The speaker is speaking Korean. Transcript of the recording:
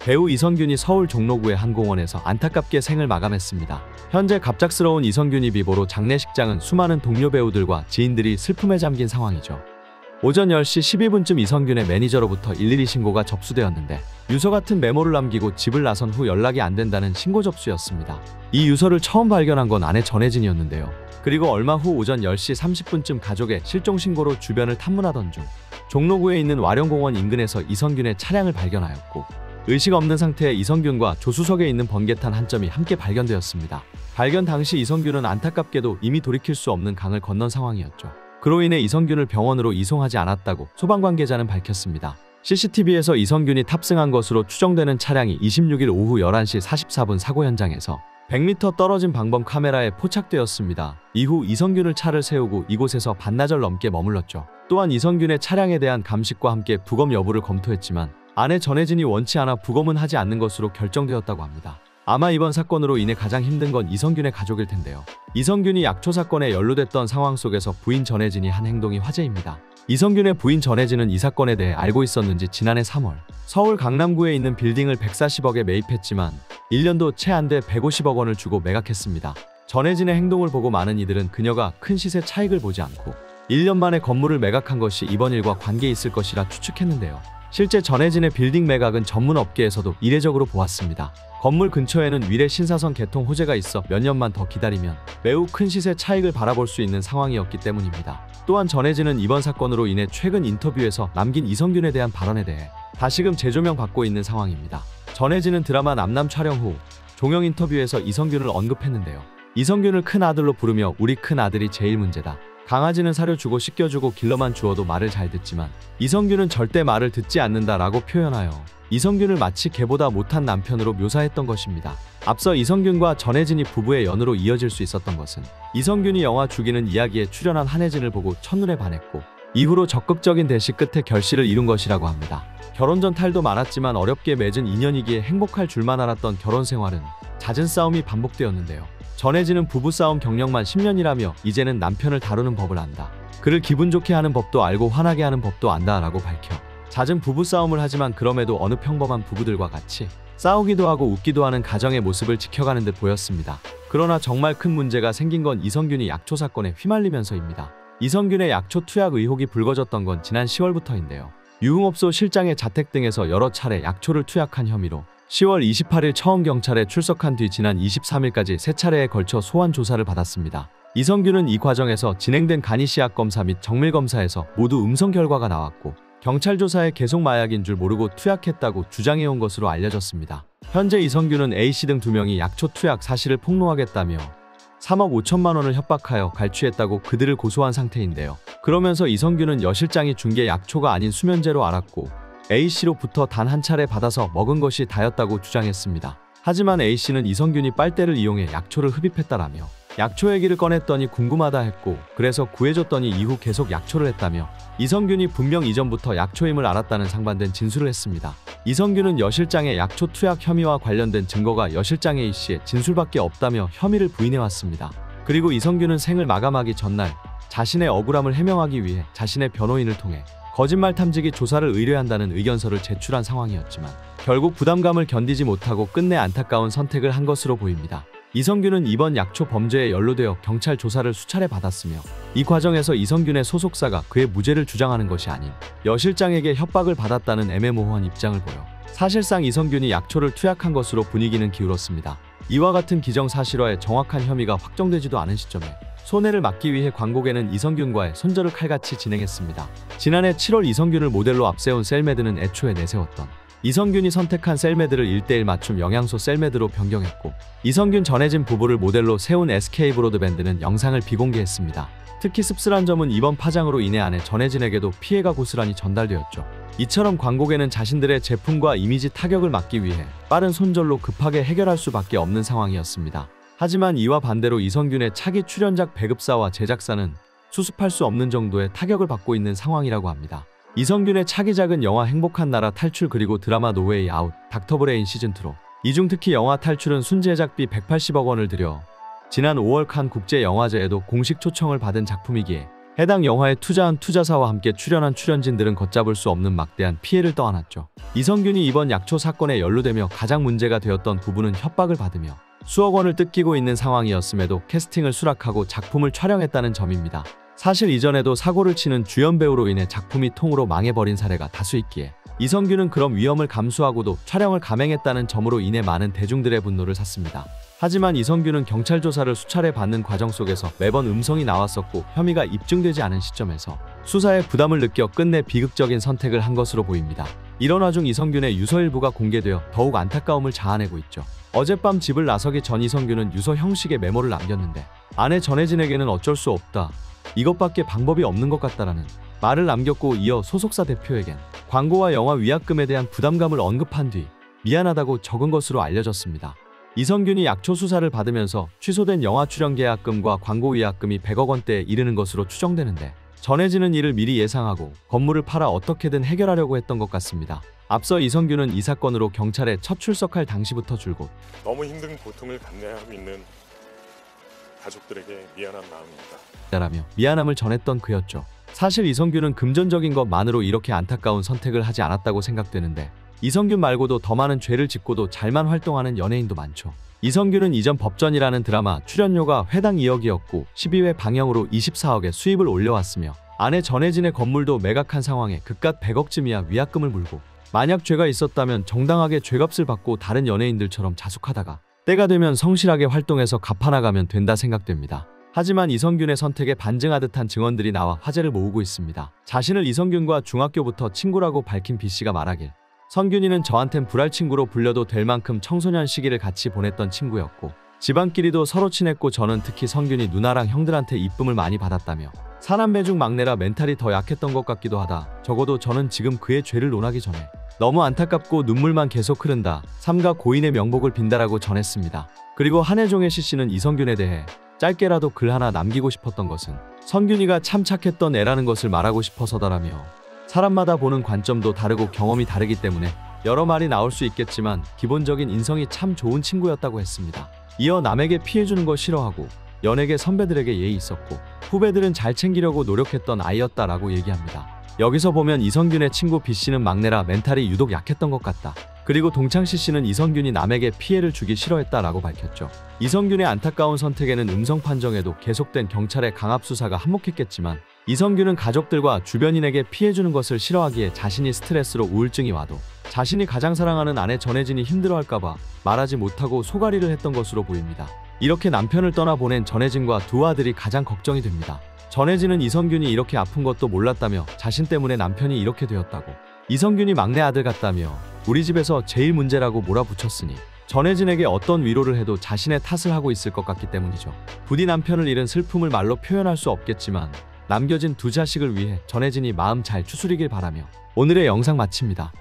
배우 이성균이 서울 종로구의 한 공원에서 안타깝게 생을 마감했습니다. 현재 갑작스러운 이성균이 비보로 장례식장은 수많은 동료 배우들과 지인들이 슬픔에 잠긴 상황이죠. 오전 10시 12분쯤 이성균의 매니저로부터 112 신고가 접수되었는데 유서 같은 메모를 남기고 집을 나선 후 연락이 안 된다는 신고 접수였습니다. 이 유서를 처음 발견한 건 아내 전혜진이었는데요. 그리고 얼마 후 오전 10시 30분쯤 가족의 실종 신고로 주변을 탐문하던 중 종로구에 있는 와룡공원 인근에서 이성균의 차량을 발견하였고 의식 없는 상태의 이성균과 조수석에 있는 번개탄 한 점이 함께 발견되었습니다. 발견 당시 이성균은 안타깝게도 이미 돌이킬 수 없는 강을 건넌 상황이었죠. 그로 인해 이성균을 병원으로 이송하지 않았다고 소방 관계자는 밝혔습니다. CCTV에서 이성균이 탑승한 것으로 추정되는 차량이 26일 오후 11시 44분 사고 현장에서 100m 떨어진 방범 카메라에 포착되었습니다. 이후 이성균을 차를 세우고 이곳에서 반나절 넘게 머물렀죠. 또한 이성균의 차량에 대한 감식과 함께 부검 여부를 검토했지만 아내 전혜진이 원치 않아 부검은 하지 않는 것으로 결정되었다고 합니다. 아마 이번 사건으로 인해 가장 힘든 건 이성균의 가족일 텐데요. 이성균이 약초 사건에 연루됐던 상황 속에서 부인 전혜진이 한 행동이 화제입니다. 이성균의 부인 전혜진은 이 사건에 대해 알고 있었는지 지난해 3월 서울 강남구에 있는 빌딩을 140억에 매입했지만 1년도 채 안 돼 150억 원을 주고 매각했습니다. 전혜진의 행동을 보고 많은 이들은 그녀가 큰 시세 차익을 보지 않고 1년 만에 건물을 매각한 것이 이번 일과 관계 있을 것이라 추측했는데요. 실제 전해진의 빌딩 매각은 전문 업계에서도 이례적으로 보았습니다. 건물 근처에는 위례 신사선 개통 호재가 있어 몇 년만 더 기다리면 매우 큰 시세 차익을 바라볼 수 있는 상황이었기 때문입니다. 또한 전해진은 이번 사건으로 인해 최근 인터뷰에서 남긴 이성균에 대한 발언에 대해 다시금 재조명 받고 있는 상황입니다. 전해진은 드라마 남남 촬영 후 종영 인터뷰에서 이성균을 언급했는데요. 이성균을 큰 아들로 부르며 우리 큰 아들이 제일 문제다. 강아지는 사료 주고 씻겨주고 길러만 주어도 말을 잘 듣지만 이성균은 절대 말을 듣지 않는다라고 표현하여 이성균을 마치 개보다 못한 남편으로 묘사했던 것입니다. 앞서 이성균과 전혜진이 부부의 연으로 이어질 수 있었던 것은 이성균이 영화 죽이는 이야기에 출연한 한혜진을 보고 첫눈에 반했고 이후로 적극적인 대시 끝에 결실을 이룬 것이라고 합니다. 결혼 전 탈도 많았지만 어렵게 맺은 인연이기에 행복할 줄만 알았던 결혼 생활은 잦은 싸움이 반복되었는데요. 전해지는 부부싸움 경력만 10년이라며 이제는 남편을 다루는 법을 안다. 그를 기분 좋게 하는 법도 알고 화나게 하는 법도 안다라고 밝혀 잦은 부부싸움을 하지만 그럼에도 어느 평범한 부부들과 같이 싸우기도 하고 웃기도 하는 가정의 모습을 지켜가는 듯 보였습니다. 그러나 정말 큰 문제가 생긴 건 이성균이 약초 사건에 휘말리면서입니다. 이성균의 약초 투약 의혹이 불거졌던 건 지난 10월부터인데요. 유흥업소 실장의 자택 등에서 여러 차례 약초를 투약한 혐의로 10월 28일 처음 경찰에 출석한 뒤 지난 23일까지 세 차례에 걸쳐 소환 조사를 받았습니다. 이성균은 이 과정에서 진행된 간이시약 검사 및 정밀 검사에서 모두 음성 결과가 나왔고 경찰 조사에 계속 마약인 줄 모르고 투약했다고 주장해온 것으로 알려졌습니다. 현재 이성균은 A씨 등 두 명이 약초 투약 사실을 폭로하겠다며 3억 5천만 원을 협박하여 갈취했다고 그들을 고소한 상태인데요. 그러면서 이성균은 여 실장이 준게 약초가 아닌 수면제로 알았고 A씨로부터 단 한 차례 받아서 먹은 것이 다였다고 주장했습니다. 하지만 A씨는 이성균이 빨대를 이용해 약초를 흡입했다라며 약초 얘기를 꺼냈더니 궁금하다 했고 그래서 구해줬더니 이후 계속 약초를 했다며 이성균이 분명 이전부터 약초임을 알았다는 상반된 진술을 했습니다. 이성균은 여 실장의 약초 투약 혐의와 관련된 증거가 여 실장 A씨의 진술밖에 없다며 혐의를 부인해왔습니다. 그리고 이성균은 생을 마감하기 전날 자신의 억울함을 해명하기 위해 자신의 변호인을 통해 거짓말 탐지기 조사를 의뢰한다는 의견서를 제출한 상황이었지만 결국 부담감을 견디지 못하고 끝내 안타까운 선택을 한 것으로 보입니다. 이성균은 이번 약초 범죄에 연루되어 경찰 조사를 수차례 받았으며 이 과정에서 이성균의 소속사가 그의 무죄를 주장하는 것이 아닌 여 실장에게 협박을 받았다는 애매모호한 입장을 보여 사실상 이성균이 약초를 투약한 것으로 분위기는 기울었습니다. 이와 같은 기정사실화에 정확한 혐의가 확정되지도 않은 시점에 손해를 막기 위해 광고계는 이성균과의 손절을 칼같이 진행했습니다. 지난해 7월 이성균을 모델로 앞세운 셀메드는 애초에 내세웠던 이성균이 선택한 셀메드를 1대1 맞춤 영양소 셀메드로 변경했고 이선균 전혜진 부부를 모델로 세운 SK 브로드밴드는 영상을 비공개했습니다. 특히 씁쓸한 점은 이번 파장으로 인해 아내 전혜진에게도 피해가 고스란히 전달되었죠. 이처럼 광고계는 자신들의 제품과 이미지 타격을 막기 위해 빠른 손절로 급하게 해결할 수밖에 없는 상황이었습니다. 하지만 이와 반대로 이선균의 차기 출연작 배급사와 제작사는 수습할 수 없는 정도의 타격을 받고 있는 상황이라고 합니다. 이선균의 차기작은 영화 행복한 나라 탈출 그리고 드라마 노웨이 아웃, 닥터브레인 시즌2로 이중 특히 영화 탈출은 순제작비 180억 원을 들여 지난 5월 칸 국제영화제에도 공식 초청을 받은 작품이기에 해당 영화에 투자한 투자사와 함께 출연한 출연진들은 걷잡을 수 없는 막대한 피해를 떠안았죠. 이성균이 이번 약초 사건에 연루되며 가장 문제가 되었던 부분은 협박을 받으며 수억 원을 뜯기고 있는 상황이었음에도 캐스팅을 수락하고 작품을 촬영했다는 점입니다. 사실 이전에도 사고를 치는 주연 배우로 인해 작품이 통으로 망해버린 사례가 다수 있기에 이성균은 그런 위험을 감수하고도 촬영을 감행했다는 점으로 인해 많은 대중들의 분노를 샀습니다. 하지만 이성균은 경찰 조사를 수차례 받는 과정 속에서 매번 음성이 나왔었고 혐의가 입증되지 않은 시점에서 수사에 부담을 느껴 끝내 비극적인 선택을 한 것으로 보입니다. 이런 와중 이성균의 유서 일부가 공개되어 더욱 안타까움을 자아내고 있죠. 어젯밤 집을 나서기 전 이성균은 유서 형식의 메모를 남겼는데 아내 전혜진에게는 어쩔 수 없다. 이것밖에 방법이 없는 것 같다라는 말을 남겼고 이어 소속사 대표에겐 광고와 영화 위약금에 대한 부담감을 언급한 뒤 미안하다고 적은 것으로 알려졌습니다. 이성균이 약초 수사를 받으면서 취소된 영화 출연 계약금과 광고 위약금이 100억 원대에 이르는 것으로 추정되는데 전해지는 이를 미리 예상하고 건물을 팔아 어떻게든 해결하려고 했던 것 같습니다. 앞서 이성균은 이 사건으로 경찰에 첫 출석할 당시부터 줄곧 너무 힘든 고통을 감내하고 있는 가족들에게 미안한 마음입니다. 라며 미안함을 전했던 그였죠. 사실 이성균은 금전적인 것만으로 이렇게 안타까운 선택을 하지 않았다고 생각되는데 이성균 말고도 더 많은 죄를 짓고도 잘만 활동하는 연예인도 많죠. 이성균은 이전 법전이라는 드라마 출연료가 회당 2억이었고 12회 방영으로 24억의 수입을 올려왔으며 아내 전혜진의 건물도 매각한 상황에 그깟 100억쯤이야 위약금을 물고 만약 죄가 있었다면 정당하게 죄값을 받고 다른 연예인들처럼 자숙하다가 때가 되면 성실하게 활동해서 갚아나가면 된다 생각됩니다. 하지만 이성균의 선택에 반증하듯한 증언들이 나와 화제를 모으고 있습니다. 자신을 이성균과 중학교부터 친구라고 밝힌 B씨가 말하길 성균이는 저한텐 불알 친구로 불려도 될 만큼 청소년 시기를 같이 보냈던 친구였고 집안끼리도 서로 친했고 저는 특히 성균이 누나랑 형들한테 이쁨을 많이 받았다며 사남매 중 막내라 멘탈이 더 약했던 것 같기도 하다. 적어도 저는 지금 그의 죄를 논하기 전에 너무 안타깝고 눈물만 계속 흐른다. 삼가 고인의 명복을 빈다라고 전했습니다. 그리고 한혜종의 씨씨는 이성균에 대해 짧게라도 글 하나 남기고 싶었던 것은 성균이가 참 착했던 애라는 것을 말하고 싶어서다라며 사람마다 보는 관점도 다르고 경험이 다르기 때문에 여러 말이 나올 수 있겠지만 기본적인 인성이 참 좋은 친구였다고 했습니다. 이어 남에게 피해주는 거 싫어하고 연예계 선배들에게 예의 있었고 후배들은 잘 챙기려고 노력했던 아이였다라고 얘기합니다. 여기서 보면 이성균의 친구 B씨는 막내라 멘탈이 유독 약했던 것 같다. 그리고 동창 씨 씨는 이성균이 남에게 피해를 주기 싫어했다라고 밝혔죠. 이성균의 안타까운 선택에는 음성 판정에도 계속된 경찰의 강압 수사가 한몫했겠지만 이성균은 가족들과 주변인에게 피해주는 것을 싫어하기에 자신이 스트레스로 우울증이 와도 자신이 가장 사랑하는 아내 전혜진이 힘들어할까봐 말하지 못하고 소가리를 했던 것으로 보입니다. 이렇게 남편을 떠나보낸 전혜진과 두 아들이 가장 걱정이 됩니다. 전혜진은 이성균이 이렇게 아픈 것도 몰랐다며 자신 때문에 남편이 이렇게 되었다고 이성균이 막내 아들 같다며 우리 집에서 제일 문제라고 몰아붙였으니 전혜진에게 어떤 위로를 해도 자신의 탓을 하고 있을 것 같기 때문이죠. 부디 남편을 잃은 슬픔을 말로 표현할 수 없겠지만 남겨진 두 자식을 위해 전혜진이 마음 잘 추스리길 바라며 오늘의 영상 마칩니다.